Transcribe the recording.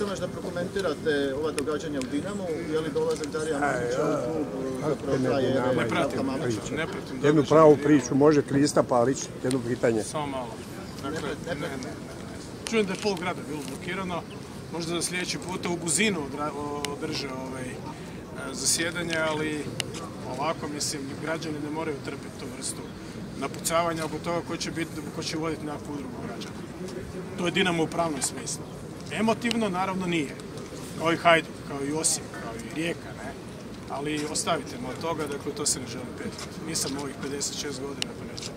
Samo da prokomentirate ova događanja u Dinamu, je li dolazak Darija Mamića u klub zapravo ne, pratim? Ne pratim Jednu pravu priču, može Krista Palić, jedno pitanje. Samo malo. Dakle, ne, ne, ne. Čujem da je pol grada bilo blokirano. Možda da sljedeći puta u Buzinu odra- održe ovaj, e, zasjedanje, ali ovako mislim građani ne moraju trpiti tu vrstu napucavanja oko toga ko će, biti, ko će voditi nekakvu udrugu građana. To je Dinamo u pravnom smislu. Emotivno naravno nije. Kao i Hajduk, kao i Osijek, kao i Rijeka, ne? Ali ostavite me od toga, dakle to se ne želim petiti. Nisam ovih 56 godina pa neću.